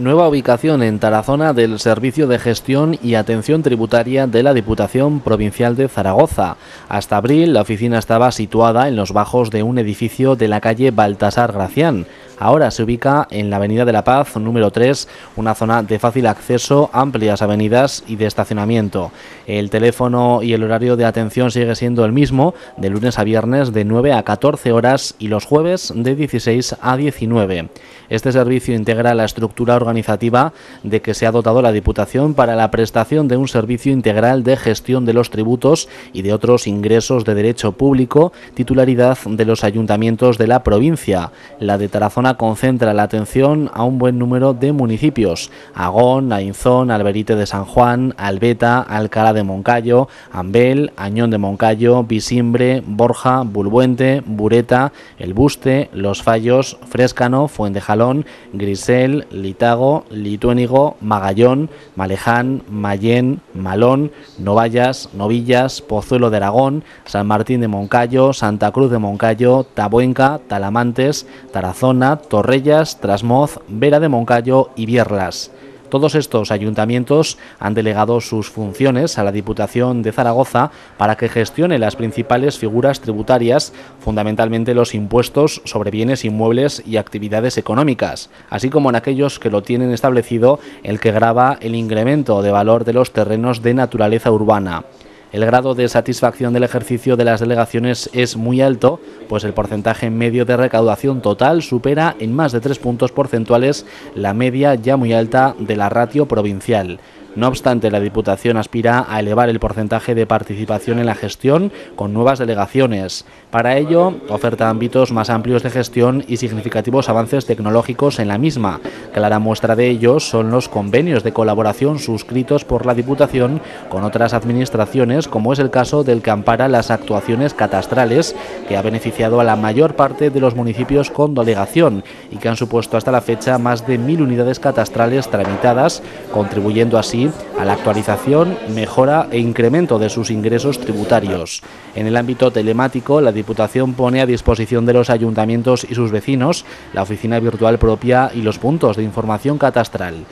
Nueva ubicación en Tarazona del Servicio de Gestión y Atención Tributaria de la Diputación Provincial de Zaragoza. Hasta abril la oficina estaba situada en los bajos de un edificio de la calle Baltasar Gracián. Ahora se ubica en la Avenida de la Paz, número 3, una zona de fácil acceso, amplias avenidas y de estacionamiento. El teléfono y el horario de atención sigue siendo el mismo, de lunes a viernes de 9 a 14 horas y los jueves de 16 a 19. Este servicio integra la estructura organizativa de que se ha dotado la Diputación para la prestación de un servicio integral de gestión de los tributos y de otros ingresos de derecho público, titularidad de los ayuntamientos de la provincia. La de Tarazona concentra la atención a un buen número de municipios, Agón, Ainzón, Alberite de San Juan, Albeta, Alcalá de Moncayo, Ambel, Añón de Moncayo, Visimbre, Borja, Bulbuente, Bureta, El Buste, Los Fallos, Frescano, Fuentejalón, Grisel, Lituénigo, Magallón, Maleján, Mayén, Malón, Novallas, Novillas, Pozuelo de Aragón, San Martín de Moncayo, Santa Cruz de Moncayo, Tabuenca, Talamantes, Tarazona, Torrellas, Trasmoz, Vera de Moncayo y Bierlas. Todos estos ayuntamientos han delegado sus funciones a la Diputación de Zaragoza para que gestione las principales figuras tributarias, fundamentalmente los impuestos sobre bienes inmuebles y actividades económicas, así como en aquellos que lo tienen establecido el que grava el incremento de valor de los terrenos de naturaleza urbana. El grado de satisfacción del ejercicio de las delegaciones es muy alto, pues el porcentaje medio de recaudación total supera en más de tres puntos porcentuales la media ya muy alta de la ratio provincial. No obstante, la Diputación aspira a elevar el porcentaje de participación en la gestión con nuevas delegaciones. Para ello, oferta ámbitos más amplios de gestión y significativos avances tecnológicos en la misma. Clara muestra de ellos son los convenios de colaboración suscritos por la Diputación con otras administraciones, como es el caso del que ampara las actuaciones catastrales, que ha beneficiado a la mayor parte de los municipios con delegación y que han supuesto hasta la fecha más de mil unidades catastrales tramitadas, contribuyendo a la actualización, mejora e incremento de sus ingresos tributarios. En el ámbito telemático, la Diputación pone a disposición de los ayuntamientos y sus vecinos la oficina virtual propia y los puntos de información catastral.